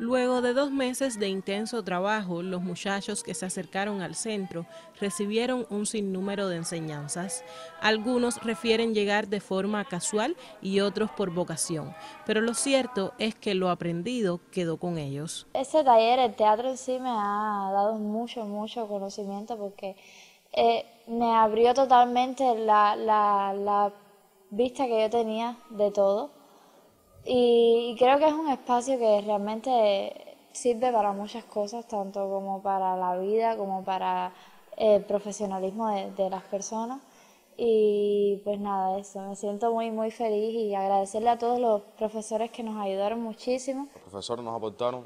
Luego de dos meses de intenso trabajo, los muchachos que se acercaron al centro recibieron un sinnúmero de enseñanzas. Algunos refieren llegar de forma casual y otros por vocación, pero lo cierto es que lo aprendido quedó con ellos. Ese taller, el teatro en sí me ha dado mucho, mucho conocimiento porque eh, me abrió totalmente la vista que yo tenía de todo y creo que es un espacio que realmente sirve para muchas cosas, tanto como para la vida, como para el profesionalismo de, las personas. Y pues nada, eso, me siento muy, muy feliz y agradecerle a todos los profesores que nos ayudaron muchísimo. Los profesores nos aportaron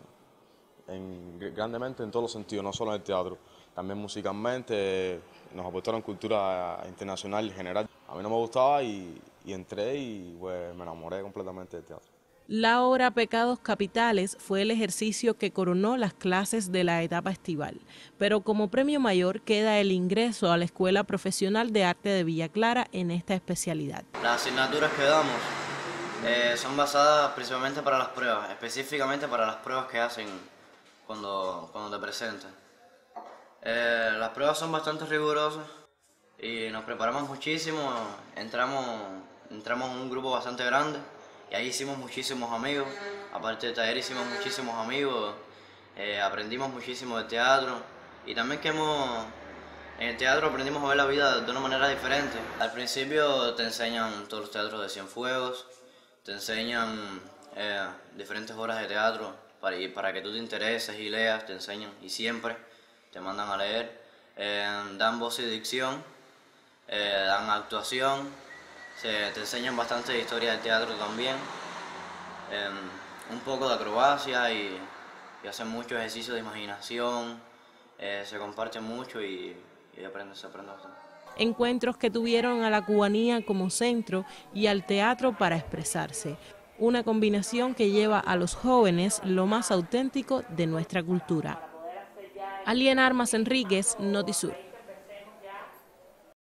grandemente en todos los sentidos, no solo en el teatro, también musicalmente, nos aportaron cultura internacional en general. A mí no me gustaba y, y entré y pues, me enamoré completamente del teatro. La obra Pecados Capitales fue el ejercicio que coronó las clases de la etapa estival, pero como premio mayor queda el ingreso a la Escuela Profesional de Arte de Villa Clara en esta especialidad. Las asignaturas que damos eh, son basadas principalmente para las pruebas, específicamente para las pruebas que hacen cuando, cuando te presentan. Eh, las pruebas son bastante rigurosas y nos preparamos muchísimo, entramos entramos en un grupo bastante grande y ahí hicimos muchísimos amigos. Aparte de taller hicimos muchísimos amigos, eh, aprendimos muchísimo de teatro y también que hemos, en el teatro aprendimos a ver la vida de una manera diferente. Al principio te enseñan todos los teatros de Cienfuegos, te enseñan eh, diferentes horas de teatro para, para que tú te intereses y leas, te enseñan y siempre te mandan a leer. Eh, dan voz y dicción, dan actuación, se, te enseñan bastante historia del teatro también, em, un poco de acrobacia y, hacen mucho ejercicio de imaginación, eh, se comparte mucho y, y aprende, se aprende bastante. Encuentros que tuvieron a la cubanía como centro y al teatro para expresarse. Una combinación que lleva a los jóvenes lo más auténtico de nuestra cultura. Alien Armas Enríquez, Notisur.